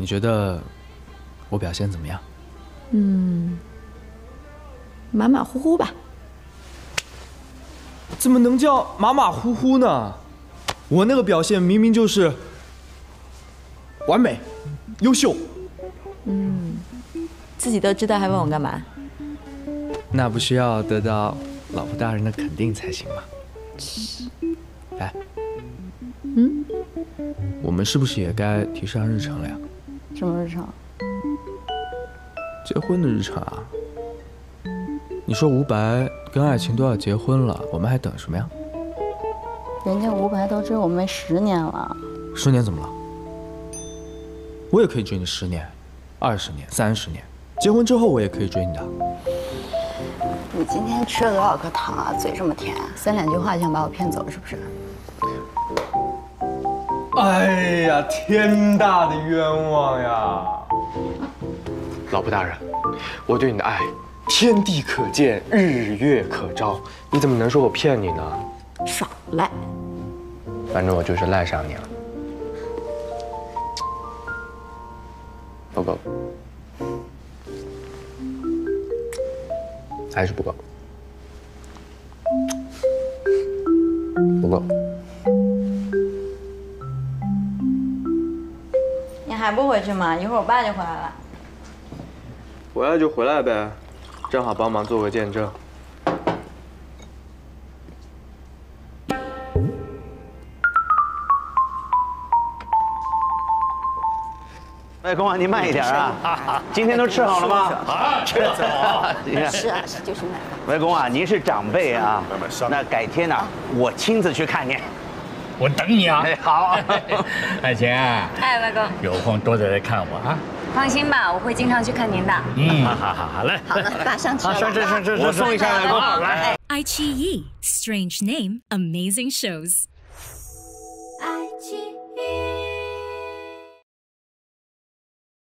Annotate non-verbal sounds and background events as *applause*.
你觉得我表现怎么样？嗯，马马虎虎吧。怎么能叫马马虎虎呢？我那个表现明明就是完美、优秀。嗯，自己都知道还问我干嘛？那不需要得到老婆大人的肯定才行吗？哎，嗯，我们是不是也该提上日程了呀？什么日程？结婚的日程啊！你说吴白跟爱情都要结婚了，我们还等什么呀？人家吴白都追我妹十年了。十年怎么了？我也可以追你十年、二十年、三十年，结婚之后我也可以追你的。你今天吃了多少颗糖啊？嘴这么甜，三两句话就想把我骗走是不是？哎呀，天大的冤枉呀！老婆大人，我对你的爱，天地可见，日月可昭，你怎么能说我骗你呢？少赖！反正我就是赖上你了，不够，还是不够，还不回去吗？一会儿我爸就回来了。回来就回来呗，正好帮忙做个见证。外公啊，您慢一点啊！*laughs* 今天都吃好了吗？啊，吃好了。*laughs* 是啊，是就是那个。外公啊，您是长辈啊，那改天呢，我亲自去看您。我等你啊！哎好，*laughs* 爱琴。哎，外公，有空多再来看我啊。放心吧，我会经常去看您的。嗯，好 *laughs* 好好，来。好了，爸上车。上车上车，我送一下外公。来。爱奇艺，Strange Name，Amazing Shows。爱奇。